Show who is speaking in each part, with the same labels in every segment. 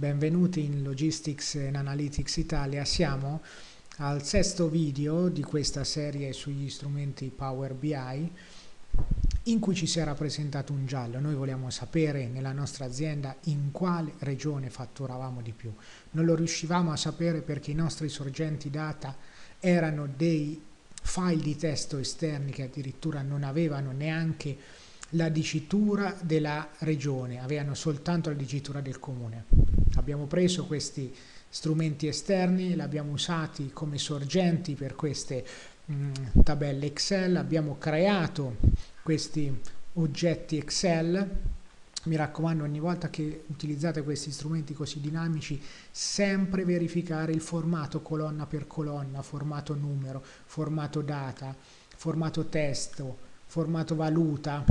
Speaker 1: benvenuti in Logistics and Analytics Italia. Siamo al sesto video di questa serie sugli strumenti Power BI in cui ci si era presentato un giallo. Noi vogliamo sapere nella nostra azienda in quale regione fatturavamo di più. Non lo riuscivamo a sapere perché i nostri sorgenti data erano dei file di testo esterni che addirittura non avevano neanche la dicitura della regione, avevano soltanto la dicitura del comune. Abbiamo preso questi strumenti esterni, li abbiamo usati come sorgenti per queste mh, mm, tabelle Excel, abbiamo creato questi oggetti Excel. Mi raccomando, ogni volta che utilizzate questi strumenti così dinamici, sempre verificare il formato colonna per colonna, formato numero, formato data, formato testo, formato valuta,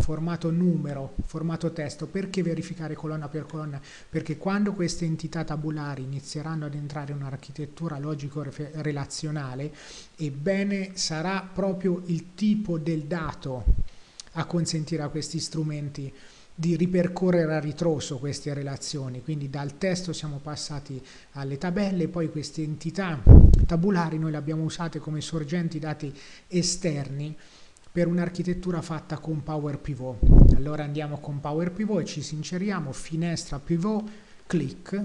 Speaker 1: formato numero, formato testo. Perché verificare colonna per colonna? Perché quando queste entità tabulari inizieranno ad entrare in un'architettura logico-relazionale, ebbene sarà proprio il tipo del dato a consentire a questi strumenti di ripercorrere a ritroso queste relazioni, quindi dal testo siamo passati alle tabelle, poi queste entità tabulari noi le abbiamo usate come sorgenti dati esterni per un'architettura fatta con Power Pivot. Allora andiamo con Power Pivot e ci inseriamo, finestra Pivot, clic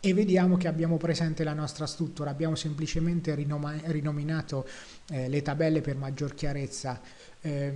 Speaker 1: e vediamo che abbiamo presente la nostra struttura. Abbiamo semplicemente rinominato eh, le tabelle per maggior chiarezza. Eh,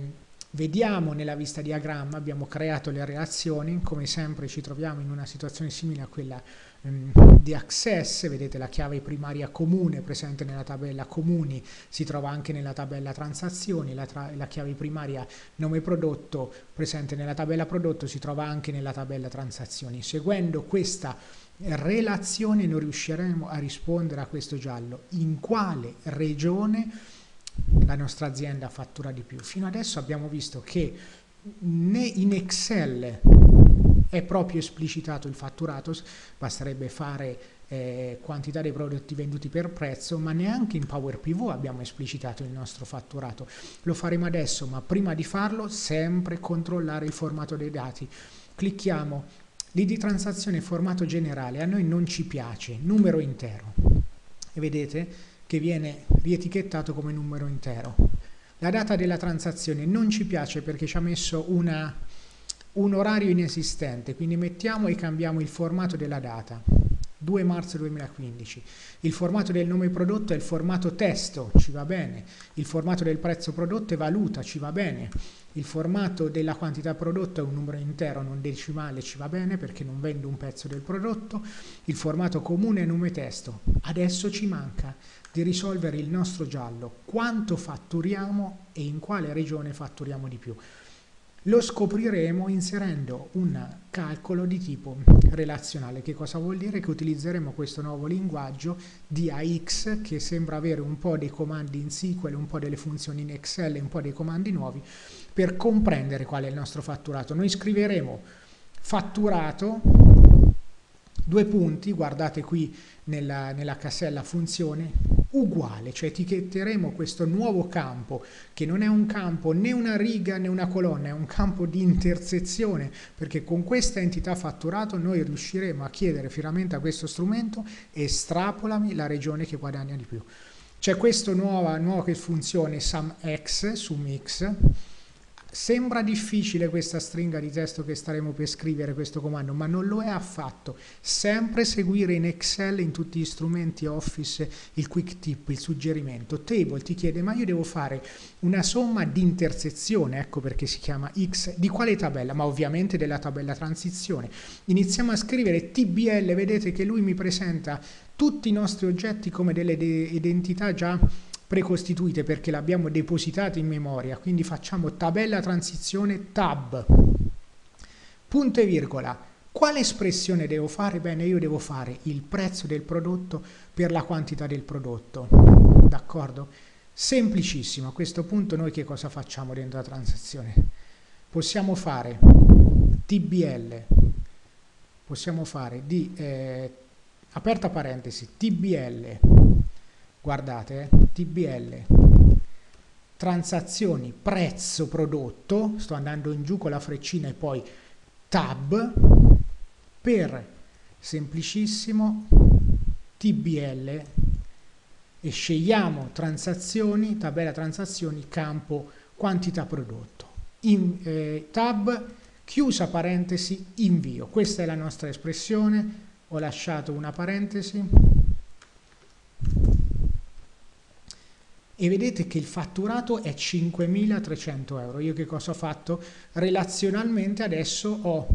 Speaker 1: vediamo nella vista diagramma, abbiamo creato le relazioni, come sempre ci troviamo in una situazione simile a quella di access, vedete la chiave primaria comune presente nella tabella comuni si trova anche nella tabella transazioni, la, tra la chiave primaria nome prodotto presente nella tabella prodotto si trova anche nella tabella transazioni. Seguendo questa relazione noi riusciremo a rispondere a questo giallo. In quale regione la nostra azienda fattura di più? Fino adesso abbiamo visto che né in Excel è proprio esplicitato il fatturato, basterebbe fare eh, quantità dei prodotti venduti per prezzo, ma neanche in Power Pivot abbiamo esplicitato il nostro fatturato. Lo faremo adesso, ma prima di farlo sempre controllare il formato dei dati. Clicchiamo l'id transazione formato generale, a noi non ci piace, numero intero. E vedete che viene rietichettato come numero intero. La data della transazione non ci piace perché ci ha messo una un orario inesistente, quindi mettiamo e cambiamo il formato della data. 2 marzo 2015. Il formato del nome prodotto è il formato testo, ci va bene. Il formato del prezzo prodotto è valuta, ci va bene. Il formato della quantità prodotto è un numero intero, non decimale, ci va bene perché non vendo un pezzo del prodotto. Il formato comune è nome testo. Adesso ci manca di risolvere il nostro giallo. Quanto fatturiamo e in quale regione fatturiamo di più. Lo scopriremo inserendo un calcolo di tipo relazionale. Che cosa vuol dire? Che utilizzeremo questo nuovo linguaggio di AX che sembra avere un po' dei comandi in SQL, un po' delle funzioni in Excel e un po' dei comandi nuovi per comprendere qual è il nostro fatturato. Noi scriveremo fatturato, due punti, guardate qui nella, nella casella funzione, uguale, cioè etichetteremo questo nuovo campo che non è un campo né una riga né una colonna, è un campo di intersezione perché con questa entità fatturato noi riusciremo a chiedere finalmente a questo strumento estrapolami la regione che guadagna di più. C'è questa nuova, nuova funzione SumX, SumX Sembra difficile questa stringa di testo che staremo per scrivere questo comando, ma non lo è affatto. Sempre seguire in Excel, in tutti gli strumenti Office, il quick tip, il suggerimento. Table ti chiede, ma io devo fare una somma di intersezione, ecco perché si chiama X, di quale tabella? Ma ovviamente della tabella transizione. Iniziamo a scrivere TBL, vedete che lui mi presenta tutti i nostri oggetti come delle identità già precostituite perché l'abbiamo depositato in memoria, quindi facciamo tabella transizione tab, punto e virgola. Quale espressione devo fare? Bene, io devo fare il prezzo del prodotto per la quantità del prodotto, d'accordo? Semplicissimo, a questo punto noi che cosa facciamo dentro la transazione? Possiamo fare TBL, possiamo fare di, eh, aperta parentesi, TBL guardate, eh, TBL, transazioni prezzo prodotto, sto andando in giù con la freccina e poi tab, per semplicissimo TBL e scegliamo transazioni, tabella transazioni, campo quantità prodotto. In, eh, tab, chiusa parentesi, invio. Questa è la nostra espressione. Ho lasciato una parentesi. E vedete che il fatturato è 5.300 euro. Io che cosa ho fatto? Relazionalmente adesso ho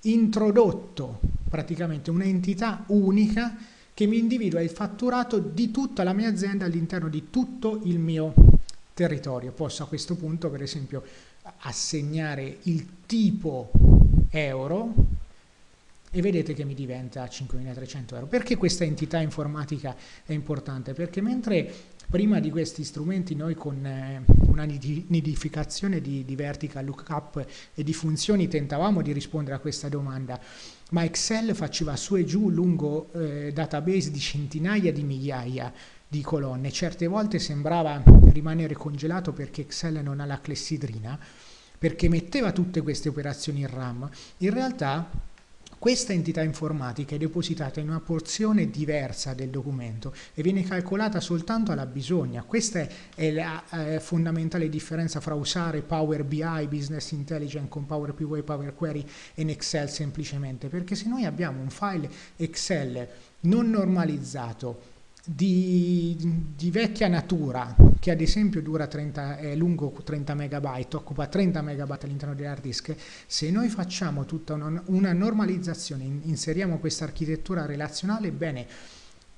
Speaker 1: introdotto praticamente un'entità unica che mi individua il fatturato di tutta la mia azienda all'interno di tutto il mio territorio. Posso a questo punto, per esempio, assegnare il tipo euro e vedete che mi diventa 5.300 euro. Perché questa entità informatica è importante? Perché mentre prima di questi strumenti noi con eh, una nidificazione di, di vertical lookup e di funzioni tentavamo di rispondere a questa domanda, ma Excel faceva su e giù lungo eh, database di centinaia di migliaia di colonne. Certe volte sembrava rimanere congelato perché Excel non ha la clessidrina, perché metteva tutte queste operazioni in RAM. In realtà questa entità informatica è depositata in una porzione diversa del documento e viene calcolata soltanto alla bisogna. Questa è la eh, fondamentale differenza fra usare Power BI, Business Intelligence con Power e Power Query in Excel semplicemente, perché se noi abbiamo un file Excel non normalizzato di, di, vecchia natura, che ad esempio 30, è lungo 30 megabyte, occupa 30 megabyte all'interno dell'hard disk, se noi facciamo tutta una, una normalizzazione, inseriamo questa architettura relazionale, bene,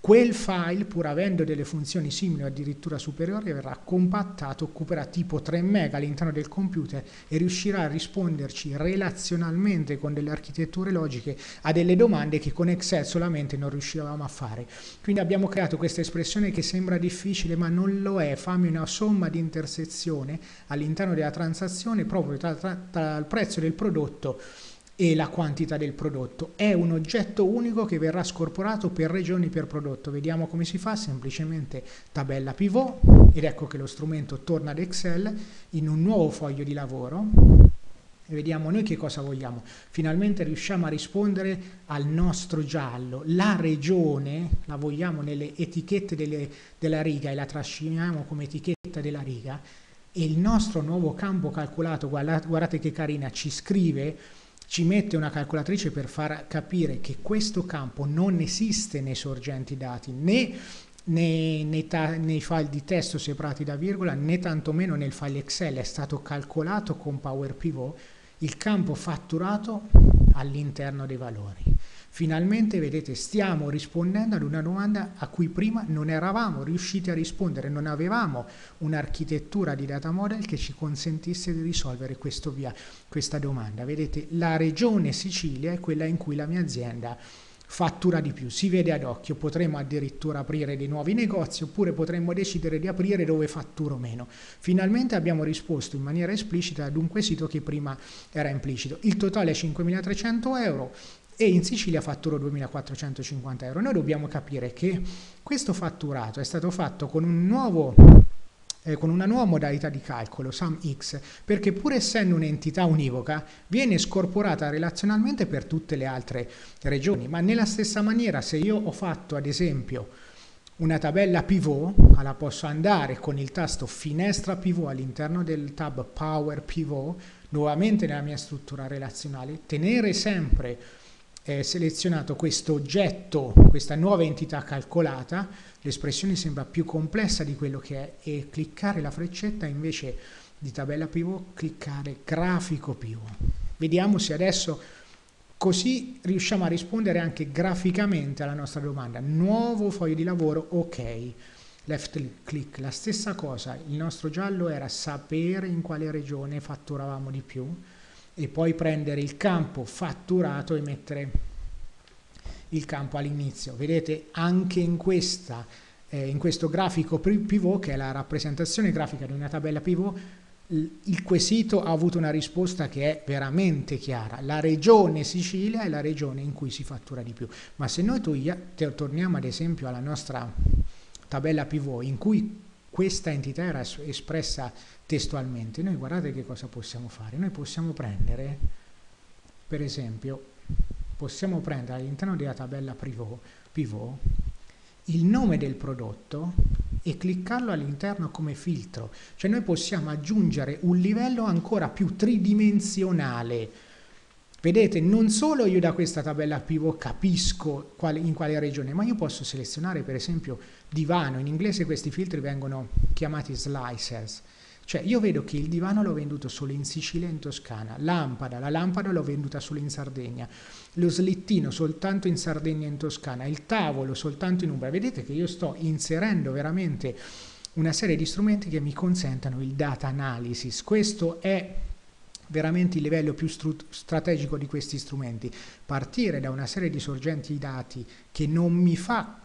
Speaker 1: Quel file, pur avendo delle funzioni simili o addirittura superiori, verrà compattato, occuperà tipo 3 MB all'interno del computer e riuscirà a risponderci relazionalmente con delle architetture logiche a delle domande che con Excel solamente non riuscivamo a fare. Quindi abbiamo creato questa espressione che sembra difficile ma non lo è, fammi una somma di intersezione all'interno della transazione proprio tra, tra, tra il prezzo del prodotto e la quantità del prodotto. È un oggetto unico che verrà scorporato per regioni per prodotto. Vediamo come si fa, semplicemente tabella pivot ed ecco che lo strumento torna ad Excel in un nuovo foglio di lavoro e vediamo noi che cosa vogliamo. Finalmente riusciamo a rispondere al nostro giallo. La regione la vogliamo nelle etichette delle, della riga e la trasciniamo come etichetta della riga e il nostro nuovo campo calcolato, guardate, guardate che carina, ci scrive ci mette una calcolatrice per far capire che questo campo non esiste nei sorgenti dati né nei, nei, nei, file di testo separati da virgola né tantomeno nel file Excel. È stato calcolato con Power Pivot il campo fatturato all'interno dei valori Finalmente, vedete, stiamo rispondendo ad una domanda a cui prima non eravamo riusciti a rispondere, non avevamo un'architettura di data model che ci consentisse di risolvere via, questa domanda. Vedete, la regione Sicilia è quella in cui la mia azienda fattura di più, si vede ad occhio, potremmo addirittura aprire dei nuovi negozi oppure potremmo decidere di aprire dove fatturo meno. Finalmente abbiamo risposto in maniera esplicita ad un quesito che prima era implicito. Il totale è 5.300 euro, e in Sicilia fatturo 2.450 euro. Noi dobbiamo capire che questo fatturato è stato fatto con, un nuovo, eh, con una nuova modalità di calcolo, SumX, perché pur essendo un'entità univoca viene scorporata relazionalmente per tutte le altre regioni, ma nella stessa maniera se io ho fatto ad esempio una tabella pivot, la posso andare con il tasto finestra pivot all'interno del tab Power Pivot, nuovamente nella mia struttura relazionale, tenere sempre eh, selezionato questo oggetto, questa nuova entità calcolata, l'espressione sembra più complessa di quello che è, e cliccare la freccetta invece di tabella pivot, cliccare grafico pivot. Vediamo se adesso così riusciamo a rispondere anche graficamente alla nostra domanda. Nuovo foglio di lavoro, ok. Left click, la stessa cosa, il nostro giallo era sapere in quale regione fatturavamo di più, e poi prendere il campo fatturato e mettere il campo all'inizio. Vedete anche in, questa, eh, in questo grafico pivot, che è la rappresentazione grafica di una tabella pivot, il quesito ha avuto una risposta che è veramente chiara. La regione Sicilia è la regione in cui si fattura di più. Ma se noi torniamo ad esempio alla nostra tabella pivot in cui questa entità era espressa testualmente, noi guardate che cosa possiamo fare. Noi possiamo prendere, per esempio, possiamo prendere all'interno della tabella pivot, il nome del prodotto e cliccarlo all'interno come filtro. Cioè noi possiamo aggiungere un livello ancora più tridimensionale. Vedete, non solo io da questa tabella pivot capisco quale, in quale regione, ma io posso selezionare per esempio divano. In inglese questi filtri vengono chiamati slicers. Cioè io vedo che il divano l'ho venduto solo in Sicilia e in Toscana, lampada, la lampada l'ho venduta solo in Sardegna, lo slittino soltanto in Sardegna e in Toscana, il tavolo soltanto in Umbria. Vedete che io sto inserendo veramente una serie di strumenti che mi consentono il data analysis. Questo è veramente il livello più strategico di questi strumenti. Partire da una serie di sorgenti di dati che non mi fa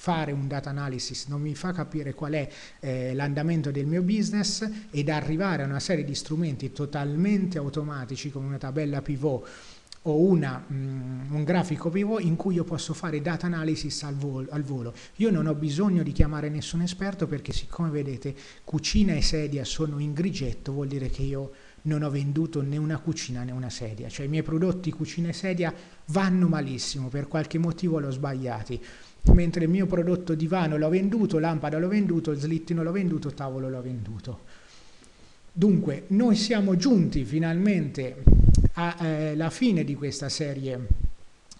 Speaker 1: fare un data analysis non mi fa capire qual è eh, l'andamento del mio business ed arrivare a una serie di strumenti totalmente automatici come una tabella pivot o una, mh, mm, un grafico pivot in cui io posso fare data analysis al volo, al volo. Io non ho bisogno di chiamare nessun esperto perché siccome vedete cucina e sedia sono in grigetto vuol dire che io non ho venduto né una cucina né una sedia, cioè i miei prodotti cucina e sedia vanno malissimo, per qualche motivo l'ho sbagliati mentre il mio prodotto divano l'ho venduto, lampada l'ho venduto, slittino l'ho venduto, tavolo l'ho venduto. Dunque, noi siamo giunti finalmente alla eh, fine di questa serie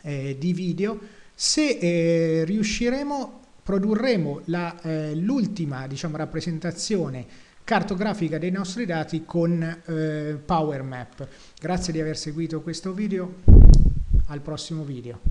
Speaker 1: eh, di video. Se eh, riusciremo, produrremo eh, l'ultima diciamo, rappresentazione cartografica dei nostri dati con eh, Power Map. Grazie di aver seguito questo video, al prossimo video.